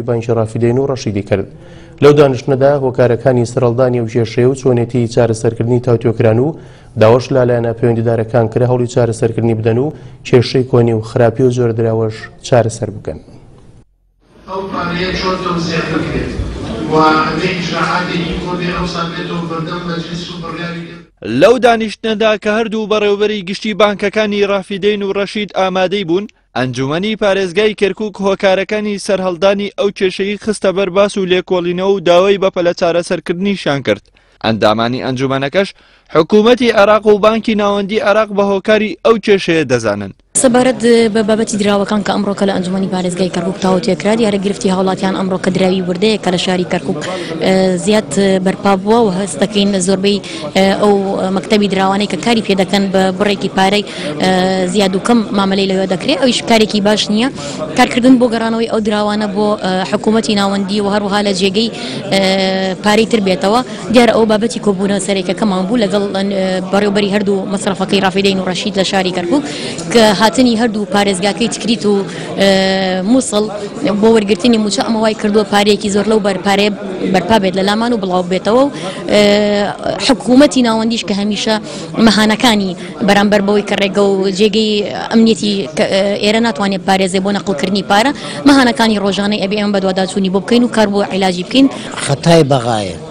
بانکی ڕافیدەین و ڕەشیدی کرد لەو دانیشتنەدا هۆکارەکانی سەرڵدانی و کێشەیە و چۆنێتی چارەسەرکردنی تاوتۆکران و داوەش لالایەنە پەیوەندیدارەکان کرا هەوڵی چارەسەرکردنی بدەن و کێشەی کۆنی و خراپی و زۆر دراوەش چارەسەر بکەن. ئەو پارەیە چۆن تەوزیع بکرێت و ئەگەر ئیجرائاتێکی بۆ بێ ئەوسا بێتەوە بەردەم مەجلیس و بڕیاری لێ لەو دانیشتنەدا کە هەردوو بەڕێوبەری گشتی بانکەکانی ڕافیدەین و ڕەشید ئامادەی بوون، ئەنجومەنی پارێزگای کەرکوک هۆکارەکانی سەرهەڵدانی ئەو کێشەی خستە بەر باس و لێکۆڵینەوە و داوای بەپەلە چارەسەرکردنیشیان کرد ئەندامانی ئەنجومەنەکەش حکوومەتی عێراق و بانکی ناوەندی عێراق بە هۆکاری ئەو کێشەیە دەزانن. سەبارەت بە بابەتی دراوەکان کە ئەمڕۆکە لە ئەنجومەنی پارێزگای کەرکوک تاوتوێ کرا، دیارە گرفتی هاوڵاتیان ئەمڕۆکە دراوی وردەیەکە لە شاری کەرکوک زیاد بەرپا بووە و هەست دەکەین زۆربەی ئەو مەکتەبی دراوانەی کە کاری پێ دەکەن بە بڕێکی پارەی زیاد و کەم مامەلەی لەوێ دەکرێت ئەویش کارێکی باش نییە کارکردن بۆ گەڕانەوەی ئەو دراوانە بۆ حکوومەتی ناوەندی و هەروها لە جێگەی پارەی تر بێتەوە دیار ئەو بابەتی کۆبوونە سەرێکەکەمان بوو لەگەڵ بەڕێوبەری هەردوو مەسرفەکەی ڕافیدەین و ڕەشید لە شاری کەرکک کە هاتنی هەردوو پارێزگاکەی تکریت و مووسڵ بۆ وەرگرتنی موچە ئەمە وای کردووە پارێکی زۆر لەو بەرپارێ بەرپا بێت لە لامان و بڵاو بێتەوە و حکوومەتی ناوەندیش کە هەمیشە مەهانەکانی بەرامبەر بەوەی کە ڕێگە و جێگەی ئەمنیەتی ئێرە ناتوانێت پارێزێ بۆ نەقلکردنی پارە مەهانەکانی ڕۆژانەی ئەبێ ئەم بەدواداچوونی بۆ بکەین و کار بۆ عیلاجی بکەین خەتای بەغاە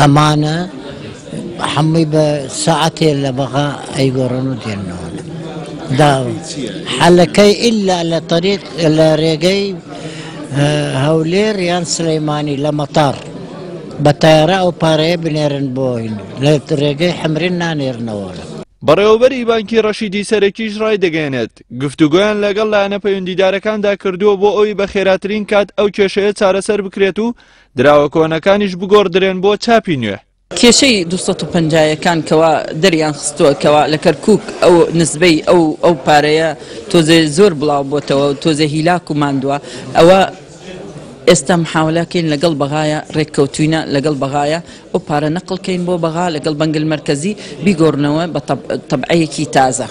ئەمانە حەمووی بە ساعەتێ لە بەغا ئەیگۆڕن و دێنەوە حەلەکەی ئللا لە تەریق لە ڕێگەی هەولێر یان سلەیمانی لە مەتار بە تارە ئەو پارەیە بنێرن بۆین لە ڕێگەی حمرین نانێرنەوە. بەڕێوەبەری بانکی ڕەشیدی سەرەکیش ڕای دەگەێنێت گفتوگویان لەگەڵ لایەنە پەیوەندیدارەکاندا کردووە بۆ ئەوی بە خێراترین کات ئەو کێشەیە چارەسەر بکرێت و دراوە کۆنەکانیش بگۆڕدرێن بۆ چاپی نوێ. کێشەی دوو سەد و پەنجا یەکان کەوا دەریان خستووە کەوا لە کەرکووک ئەو نسبەی ئەو ئەو پارەیە تۆزێ زۆر بڵاو بۆتەوە و تۆزێ هیلاک و ماندووە ئەوە ئێستا محاولە کەین لەگەڵ بەغایە رێککەوتووینە لەگەڵ بەغایە ئەو پارە نەقل کەین بۆ بەغا لەگەڵ بەنگل مەرکەزی بیگۆڕنەوە بە تەبعەیەکی تازە.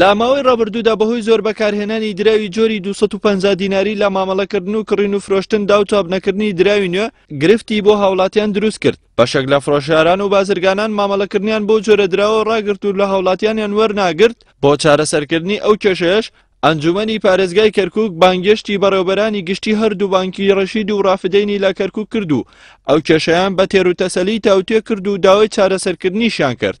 لە ماوەی ڕابردوودا بەهۆی زۆر بەکارهێنانی دراوی جۆری 250 دیناری لە مامەڵەکردن و کڕین و فرۆشتندا و چاپنەکردنی دراوی نوێ گرفتی بۆ هاوڵاتیان دروست کرد بەشێک لە فرۆشیاران و بازرگانان مامەڵەکردنیان بۆ جۆرە دراوە ڕاگرت و لە هاوڵاتیانیان وەرناگرت بۆ چارەسەرکردنی ئەو کێشەیەش ئەنجومەنی پارێزگای کەرکک بانگێشتی بەڕێوبەرانی گشتی هەردوو بانکی ڕەشید و ڕافدەینی لە کەرکک کرد و ئەو کێشیان بە تێروتەسەلی تاوتێ کرد و داوای چارەسەرکردنیشیان کرد